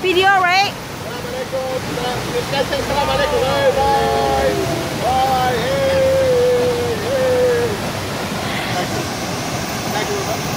Video, right? Thank you. Thank you.